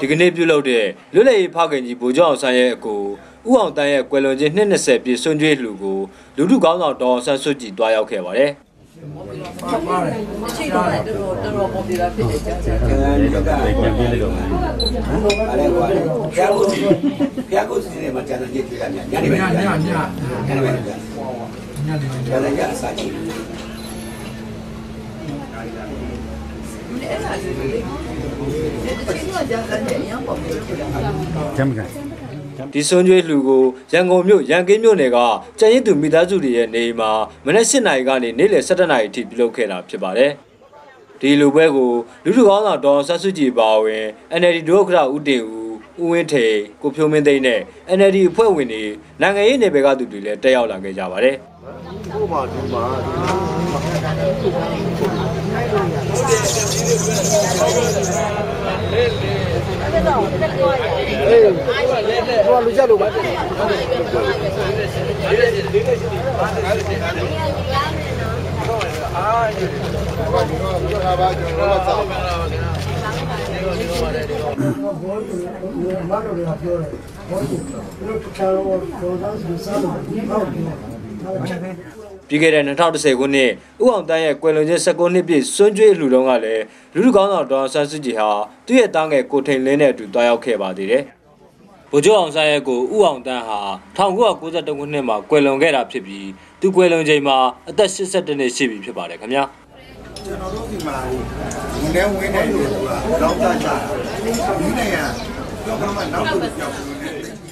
ဒီကနေ့ပြုလုပ်တဲ့လွတ်လပ်ရေးဖခင်ကြီးဗိုလ်ချုပ်အောင်ဆန်းရဲ့အကိုဥအောင်တန်းရဲ့ကွယ်လွန်ခြင်း220ပြည့်စွန့်ကြွေးလှူကိုလူထုကောင်းဆောင်ဒေါ်အောင်ဆန်းစုကြည်တွားရောက်ခဲ့ပါတယ်အချိန်တော့တော်တော်တော်တော်ပေါ်ပြတာဖြစ်တယ်ကြာကြာအဲဒီတော့ကပြန်ပြလိုက်တော့မယ်အဲ့ဒါကွာဘုရားကိုစီဘုရားကိုစီနေမှာကျန်တဲ့ကြည့်ပြတာများညနေပဲညညညညနေပဲညညညအစားချင် အဲ့ဒါလေးလေအချိန်တော့ကြာကြာနဲ့အရင်ပေါ်ပြဖြစ်တာကျမ်းမကန်ဒီစွန့်ကြွေးလှူကိုရန်ကုန်မြို့ရန်ကင်းမြို့နယ်ကကျန်ရည်သူမိသားစုတွေရဲ့နေအိမ်မှာမနက်7:00နာရီကနေနေ့လယ်7:00နာရီအထိပြုလုပ်ခဲ့တာဖြစ်ပါတယ်ဒီလူပွဲကိုလူထုကောင်းဆောင်ဒေါ်အောင်ဆန်းစုကြည်ပါဝင် NLD ဒုဥက္ကဋ္ဌဦးတင်ဦးဦးဝင်းထေကိုဖြိုးမင်းသိန်းနဲ့ NLD အဖွဲ့ဝင်တွေနိုင်ငံရေးနယ်ပယ်ကသူတွေလည်းတက်ရောက်လာခဲ့ကြပါတယ်မတော်တွေကပြောတယ်ဘောသူတို့တခြားတော့ဒေါ်သား စုစားလို့ဒီ ပေါ့ပြောပြီးခဲ့တဲ့2010ခုနှစ်ဥအောင်တန်းရဲ့ကွယ်လွန်ခြင်း19နှစ်ပြည့်စွန့်ကြွေးလှူတုံးကလည်းလူလူကောင်းဆောင်ဒေါ်အောင်ဆန်းစုကြည်ဟာသူ့ရဲ့တားငယ်ကိုထိန်လင်းနဲ့အတူတွားရောက်ခဲ့ပါသေးတယ်။ဗိုလ်ချုပ်အောင်ဆန်းရဲ့ကိုဥအောင်တန်းဟာ1992ခုနှစ်မှာကွယ်လွန်ခဲ့တာဖြစ်ပြီးသူကွယ်လွန်ချိန်မှာအသက်82နှစ်ရှိပြီဖြစ်ပါတယ်ခင်ဗျာ။ကျွန်တော်တို့ဒီမှာဝင်နေဝင်နေတယ်ဆိုတာတော့ကြကြဒီနေရတော့မှနောက်တော့ကြောက်နေ